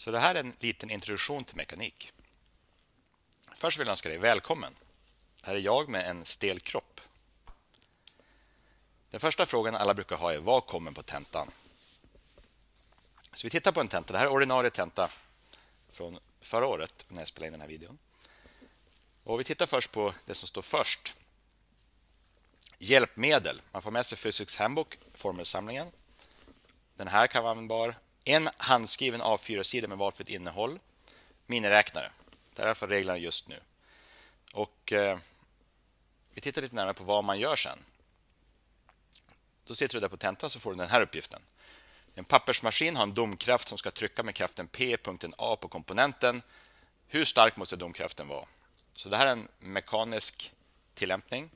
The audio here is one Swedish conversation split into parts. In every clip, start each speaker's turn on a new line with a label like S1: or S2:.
S1: Så det här är en liten introduktion till mekanik. Först vill jag önska dig välkommen. Här är jag med en stel kropp. Den första frågan alla brukar ha är vad kommer på tentan? Så vi tittar på en tenta. Det här är ordinarie tenta från förra året när jag spelade in den här videon. Och Vi tittar först på det som står först. Hjälpmedel. Man får med sig Physics Handbook, formelsamlingen. Den här kan vara användbar. En handskriven A4-sida med valfritt innehåll. Miniräknare. Det är därför reglerna just nu. Och eh, Vi tittar lite närmare på vad man gör sen. Då sitter du där på tentan så får du den här uppgiften. En pappersmaskin har en domkraft som ska trycka med kraften P punkten A på komponenten. Hur stark måste domkraften vara? Så det här är en mekanisk tillämpning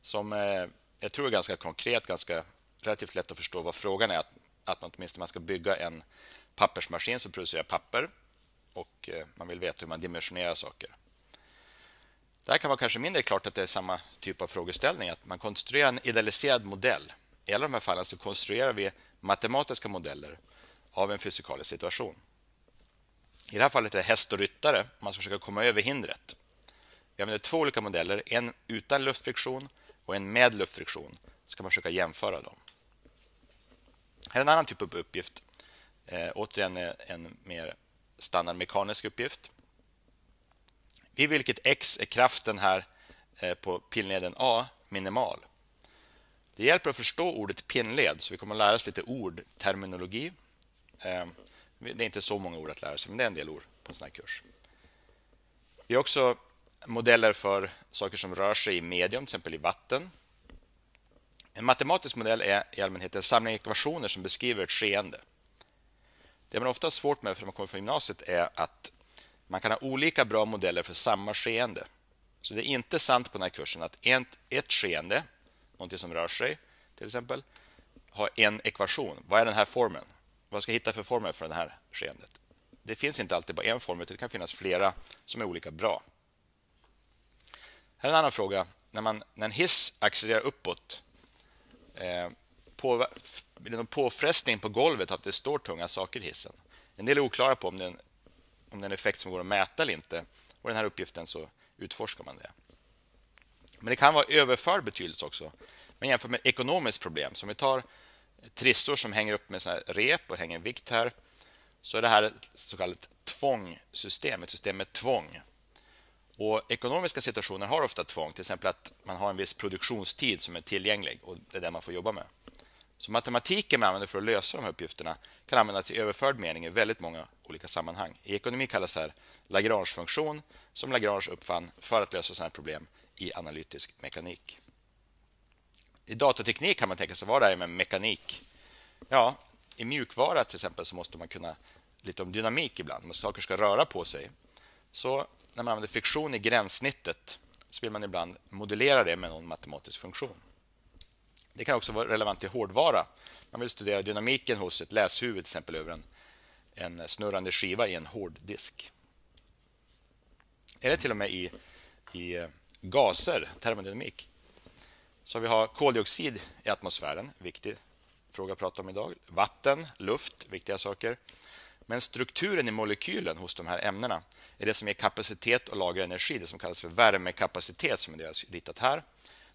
S1: som eh, jag tror är ganska konkret, ganska relativt lätt att förstå vad frågan är. Att, att man åtminstone man ska bygga en pappersmaskin som producerar papper och eh, man vill veta hur man dimensionerar saker. Det här kan vara kanske mindre klart att det är samma typ av frågeställning, att man konstruerar en idealiserad modell. I alla de här fallen så konstruerar vi matematiska modeller av en fysikalisk situation. I det här fallet är det häst och ryttare. Man ska försöka komma över hindret. Vi använder två olika modeller, en utan luftfriktion och en med luftfriktion. ska man försöka jämföra dem. Här är en annan typ av uppgift. Eh, återigen eh, en mer standardmekanisk uppgift. Vid vilket x är kraften här eh, på pinleden A minimal. Det hjälper att förstå ordet pinled, så vi kommer att lära oss lite ord, terminologi. Eh, det är inte så många ord att lära sig, men det är en del ord på en sån här kurs. Vi har också modeller för saker som rör sig i medium, till exempel i vatten. En matematisk modell är i allmänhet en samling ekvationer som beskriver ett skeende. Det man ofta har svårt med för man kommer från gymnasiet är att man kan ha olika bra modeller för samma skeende. Så det är inte sant på den här kursen att ett, ett skeende, någonting som rör sig till exempel, har en ekvation. Vad är den här formen? Vad ska jag hitta för formel för det här skeendet? Det finns inte alltid bara en formel, det kan finnas flera som är olika bra. Här är en annan fråga. När, man, när en hiss accelererar uppåt, Eh, på, blir det någon påfrestning på golvet att det står tunga saker i hissen? En del är oklara på om det är en, om det är en effekt som går att mäta eller inte. Och den här uppgiften så utforskar man det. Men det kan vara överförd betydelse också. Men jämfört med ekonomiskt problem, som vi tar trissor som hänger upp med såna rep och hänger en vikt här, så är det här ett så kallat tvångsystem, ett system med tvång. Och Ekonomiska situationer har ofta tvång, till exempel att man har en viss produktionstid som är tillgänglig och det är det man får jobba med. Så matematiken man använder för att lösa de här uppgifterna kan användas i överförd mening i väldigt många olika sammanhang. I ekonomi kallas det här Lagrange-funktion som Lagrange uppfann för att lösa sådana här problem i analytisk mekanik. I datateknik kan man tänka sig vad det är med mekanik. Ja, i mjukvara till exempel så måste man kunna lite om dynamik ibland. Saker ska röra på sig. Så när man använder friktion i gränssnittet så vill man ibland modellera det med någon matematisk funktion. Det kan också vara relevant i hårdvara. Man vill studera dynamiken hos ett läshuvud till exempel över en, en snurrande skiva i en hårddisk. Eller till och med i, i eh, gaser, termodynamik. Så vi har koldioxid i atmosfären, viktig fråga att prata om idag. Vatten, luft, viktiga saker. Men strukturen i molekylen hos de här ämnena är det som ger kapacitet och lagrar energi, det som kallas för värmekapacitet som är det jag ritat här.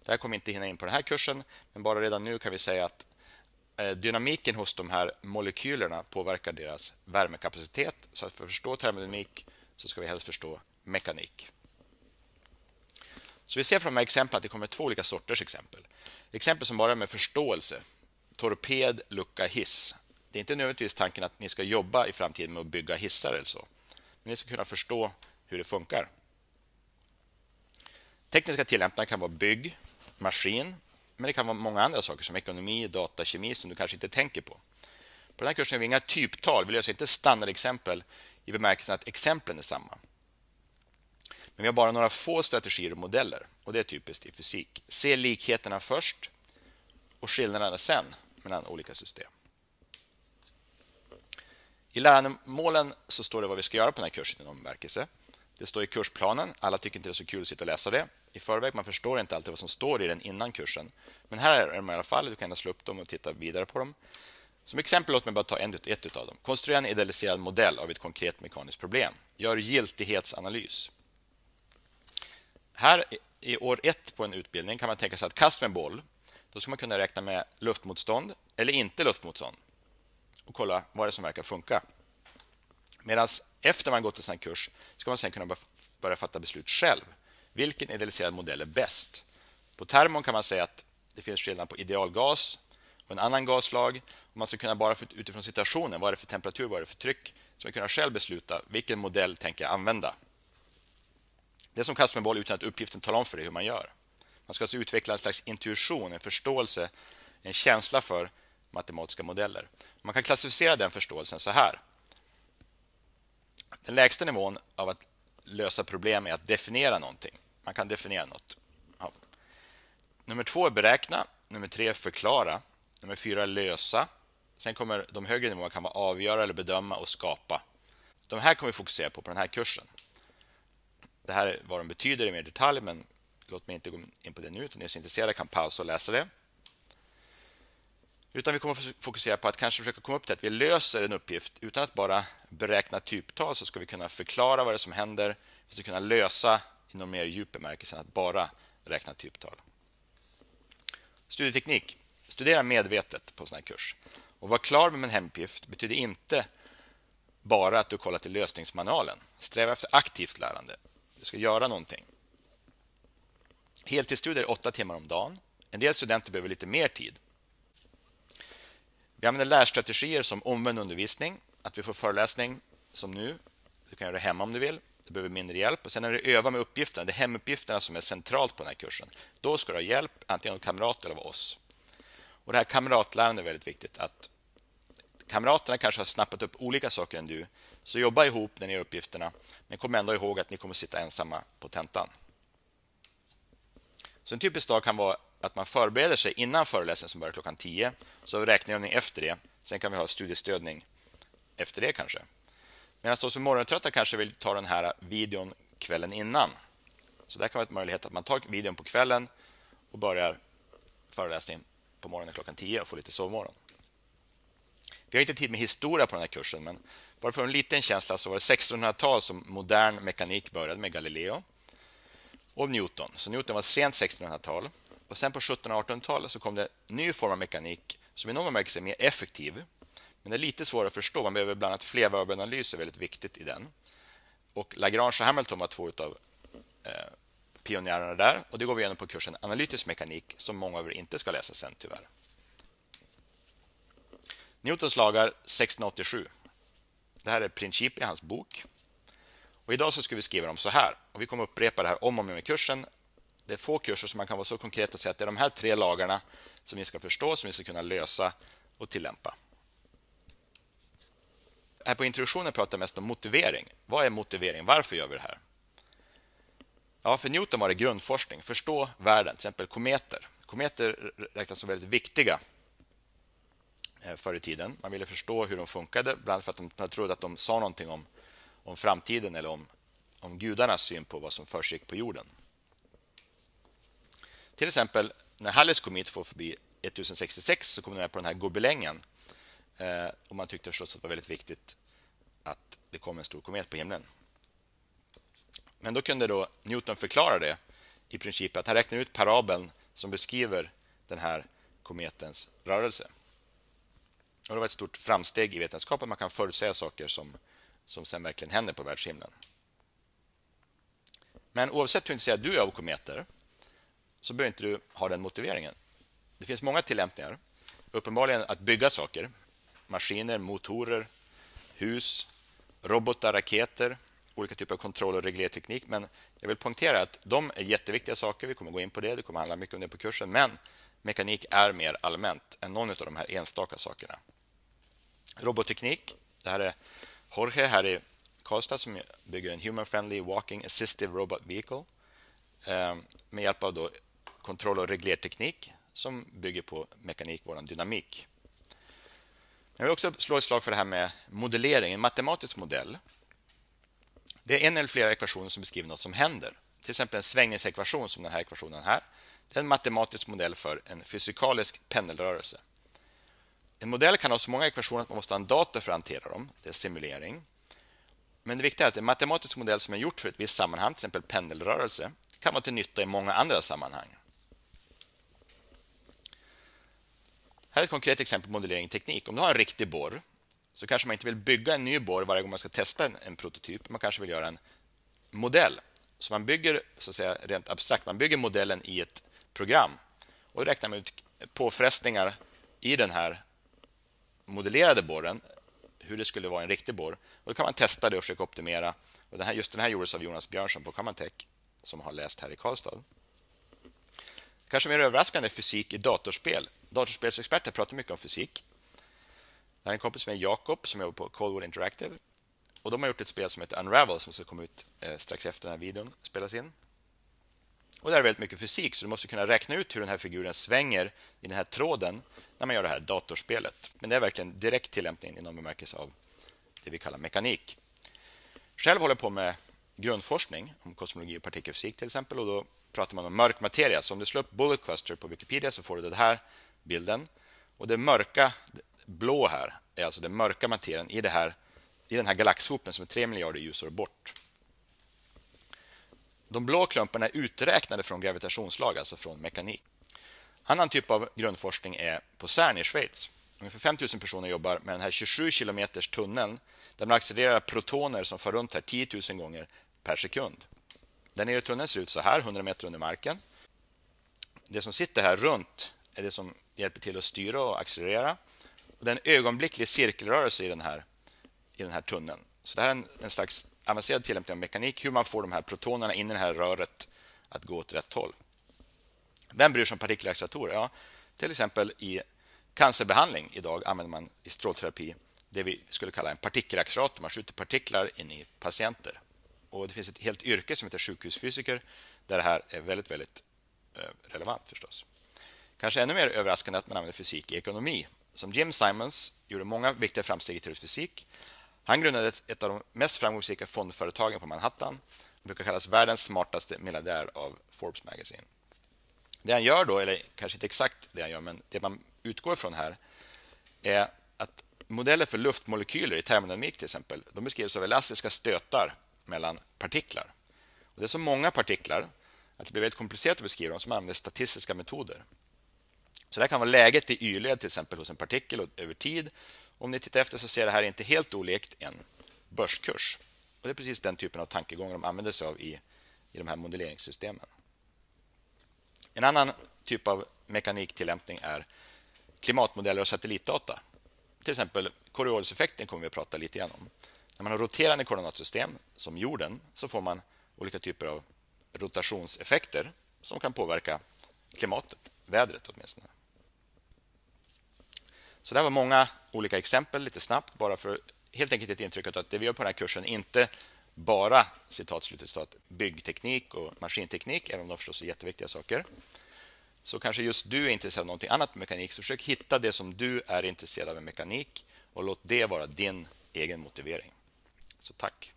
S1: Det här kommer inte hinna in på den här kursen, men bara redan nu kan vi säga att eh, dynamiken hos de här molekylerna påverkar deras värmekapacitet. Så för att förstå termodynamik så ska vi helst förstå mekanik. Så vi ser från de här exemplen att det kommer två olika sorters exempel. Exempel som bara med förståelse. Torped, lucka, hiss. Det är inte nödvändigtvis tanken att ni ska jobba i framtiden med att bygga hissar eller så. Men ni ska kunna förstå hur det funkar. Tekniska tillämpningar kan vara bygg, maskin, men det kan vara många andra saker som ekonomi, data, kemi som du kanske inte tänker på. På den här kursen har vi inga typtal. Vi löser inte standardexempel i bemärkelsen att exemplen är samma. Men vi har bara några få strategier och modeller och det är typiskt i fysik. Se likheterna först och skillnaderna sen mellan olika system. I lärandemålen så står det vad vi ska göra på den här kursen i någon bemärkelse. Det står i kursplanen. Alla tycker inte det är så kul att sitta och läsa det i förväg. Man förstår inte alltid vad som står i den innan kursen. Men här är de i alla fall. Du kan slå upp dem och titta vidare på dem. Som exempel, låt mig bara ta ett, ett av dem. Konstruera en idealiserad modell av ett konkret mekaniskt problem. Gör giltighetsanalys. Här i år ett på en utbildning kan man tänka sig att kast med boll, då ska man kunna räkna med luftmotstånd eller inte luftmotstånd och kolla vad det är som verkar funka. Medan efter man gått en sån kurs ska man sen kunna börja fatta beslut själv. Vilken idealiserad modell är bäst? På termon kan man säga att det finns skillnad på idealgas och en annan gaslag. Och man ska kunna bara utifrån situationen, vad är det för temperatur, vad är det för tryck, ska man kunna själv besluta vilken modell tänker jag använda. Det är som kast med boll utan att uppgiften talar om för dig hur man gör. Man ska alltså utveckla en slags intuition, en förståelse, en känsla för matematiska modeller. Man kan klassificera den förståelsen så här. Den lägsta nivån av att lösa problem är att definiera någonting. Man kan definiera något. Ja. Nummer två är beräkna. Nummer tre är förklara. Nummer fyra är lösa. Sen kommer de högre nivåerna kan vara avgöra eller bedöma och skapa. De här kommer vi fokusera på på den här kursen. Det här är vad de betyder i mer detalj, men låt mig inte gå in på det nu. Utan ni är intresserade kan pausa och läsa det. Utan vi kommer fokusera på att kanske försöka komma upp till att vi löser en uppgift utan att bara beräkna typtal så ska vi kunna förklara vad det är som händer. Vi ska kunna lösa i någon mer djup bemärkelse än att bara räkna typtal. Studieteknik. Studera medvetet på en sån här kurs. Och vara klar med en hemuppgift betyder inte bara att du kollar till lösningsmanualen. Sträva efter aktivt lärande. Du ska göra någonting. Heltidsstudier är åtta timmar om dagen. En del studenter behöver lite mer tid. Vi använder lärstrategier som omvänd undervisning, att vi får föreläsning som nu. Du kan göra det hemma om du vill. Du behöver mindre hjälp. Och sen när du övar med uppgifterna, det är hemuppgifterna som är centralt på den här kursen. Då ska du ha hjälp, antingen av kamrat eller av oss. Och Det här kamratlärandet är väldigt viktigt. Att kamraterna kanske har snappat upp olika saker än du. Så jobba ihop när ni gör uppgifterna. Men kom ändå ihåg att ni kommer sitta ensamma på tentan. Så en typisk dag kan vara att man förbereder sig innan föreläsningen som börjar klockan 10. Så har vi räkneövning efter det. Sen kan vi ha studiestödning efter det kanske. Medan de som är morgontrötta kanske vill ta den här videon kvällen innan. Så där kan vara en möjlighet att man tar videon på kvällen och börjar föreläsningen på morgonen klockan 10 och får lite sovmorgon. Vi har inte tid med historia på den här kursen, men bara för en liten känsla så var det 1600-tal som modern mekanik började med Galileo och Newton. Så Newton var sent 1600-tal. Och sen på 1700 och 1800-talet så kom det en ny form av mekanik som i någon bemärkelse är mer effektiv. Men det är lite svårare att förstå. Man behöver bland annat flervariabelanalyser, är väldigt viktigt i den. Och Lagrange och Hamilton var två av eh, pionjärerna där. Och Det går vi igenom på kursen Analytisk mekanik som många av er inte ska läsa sen tyvärr. Newtons lagar 1687. Det här är Princip i hans bok. Och idag så ska vi skriva dem så här. Och Vi kommer upprepa det här om och om igen i kursen. Det är få kurser som man kan vara så konkret och säga att det är de här tre lagarna som ni ska förstå, som ni ska kunna lösa och tillämpa. Här på introduktionen pratar jag mest om motivering. Vad är motivering? Varför gör vi det här? Ja, för Newton var det grundforskning. Förstå världen, till exempel kometer. Kometer räknas som väldigt viktiga eh, förr i tiden. Man ville förstå hur de funkade, bland annat för att de trodde att de sa någonting om, om framtiden eller om, om gudarnas syn på vad som försiggick på jorden. Till exempel när Halles komet för förbi 1066 så kom den med på den här gobelängen. Eh, och man tyckte förstås att det var väldigt viktigt att det kom en stor komet på himlen. Men då kunde då Newton förklara det i princip att han räknar ut parabeln som beskriver den här kometens rörelse. Och det var ett stort framsteg i vetenskapen. Man kan förutsäga saker som, som sen verkligen händer på världshimlen. Men oavsett hur intresserad du är av kometer så behöver inte du ha den motiveringen. Det finns många tillämpningar. Uppenbarligen att bygga saker. Maskiner, motorer, hus, robotar, raketer, olika typer av kontroll och reglerteknik. Men jag vill poängtera att de är jätteviktiga saker. Vi kommer gå in på det. Det kommer handla mycket om det på kursen. Men mekanik är mer allmänt än någon av de här enstaka sakerna. Robotteknik. Det här är Jorge här i Karlstad som bygger en Human Friendly Walking Assistive Robot Vehicle eh, med hjälp av då kontroll och reglerteknik som bygger på mekanik, vår dynamik. Jag vill också slå ett slag för det här med modellering, en matematisk modell. Det är en eller flera ekvationer som beskriver något som händer. Till exempel en svängningsekvation som den här ekvationen här. Det är en matematisk modell för en fysikalisk pendelrörelse. En modell kan ha så många ekvationer att man måste ha en dator för att hantera dem. Det är simulering. Men det viktiga är att en matematisk modell som är gjort för ett visst sammanhang, till exempel pendelrörelse, kan vara till nytta i många andra sammanhang. Här är ett konkret exempel på modellering teknik. Om du har en riktig borr så kanske man inte vill bygga en ny borr varje gång man ska testa en, en prototyp. Man kanske vill göra en modell. Så man bygger så att säga, rent abstrakt, man bygger modellen i ett program och räknar man ut påfrestningar i den här modellerade borren, hur det skulle vara i en riktig borr. Och då kan man testa det och försöka optimera. Och den här, just den här gjordes av Jonas Björnsson på Kammartech som har läst här i Karlstad. Kanske mer överraskande fysik i datorspel. Datorspelsexperter pratar mycket om fysik. Det är en kompis med Jakob som jobbar på Coldwood Interactive. Och De har gjort ett spel som heter Unravel som ska komma ut eh, strax efter den här videon spelas in. Och Det är väldigt mycket fysik, så du måste kunna räkna ut hur den här figuren svänger i den här tråden när man gör det här datorspelet. Men det är verkligen direkt tillämpning inom bemärkelse av det vi kallar mekanik. Själv håller jag på med grundforskning om kosmologi och partikelfysik till exempel. Och då pratar man om mörk materia. Så om du slår upp Bullet Cluster på Wikipedia så får du det här bilden. Och det mörka blå här är alltså den mörka materien i, det här, i den här galaxhopen som är 3 miljarder ljusår bort. De blå klumparna är uträknade från gravitationslag, alltså från mekanik. Annan typ av grundforskning är på CERN i Schweiz. Ungefär 5 000 personer jobbar med den här 27 kilometers tunneln där man accelererar protoner som far runt här 10 000 gånger per sekund. Den nere i tunneln ser ut så här, 100 meter under marken. Det som sitter här runt är det som hjälper till att styra och accelerera. Och det är en ögonblicklig cirkelrörelse i den här, i den här tunneln. Så det här är en, en slags avancerad tillämpning av mekanik, hur man får de här protonerna in i det här röret att gå åt rätt håll. Vem bryr sig om partikelacceleratorer? Ja, till exempel i cancerbehandling idag använder man i strålterapi det vi skulle kalla en partikelaccelerator. Man skjuter partiklar in i patienter. Och Det finns ett helt yrke som heter sjukhusfysiker där det här är väldigt, väldigt eh, relevant förstås. Kanske ännu mer överraskande att man använder fysik i ekonomi. Som Jim Simons gjorde många viktiga framsteg i teoretisk fysik. Han grundade ett av de mest framgångsrika fondföretagen på Manhattan. Det brukar kallas världens smartaste miljardär av Forbes Magazine. Det han gör då, eller kanske inte exakt det han gör, men det man utgår ifrån här är att modeller för luftmolekyler i termodynamik till exempel, de beskrivs av elastiska stötar mellan partiklar. Och det är så många partiklar att det blir väldigt komplicerat att beskriva dem som använder statistiska metoder. Så det kan vara läget i Y-led till exempel hos en partikel över tid. Om ni tittar efter så ser det här inte helt olikt en börskurs. Och Det är precis den typen av tankegångar de använder sig av i, i de här modelleringssystemen. En annan typ av mekaniktillämpning är klimatmodeller och satellitdata. Till exempel Corioliseffekten kommer vi att prata lite grann om. När man har roterande koordinatsystem som jorden så får man olika typer av rotationseffekter som kan påverka klimatet, vädret åtminstone. Så det var många olika exempel lite snabbt bara för helt enkelt ett intryck av att det vi gör på den här kursen inte bara citat, citat, byggteknik och maskinteknik, även om de förstås är jätteviktiga saker. Så kanske just du är intresserad av någonting annat med mekanik, så försök hitta det som du är intresserad av med mekanik och låt det vara din egen motivering. Så tack.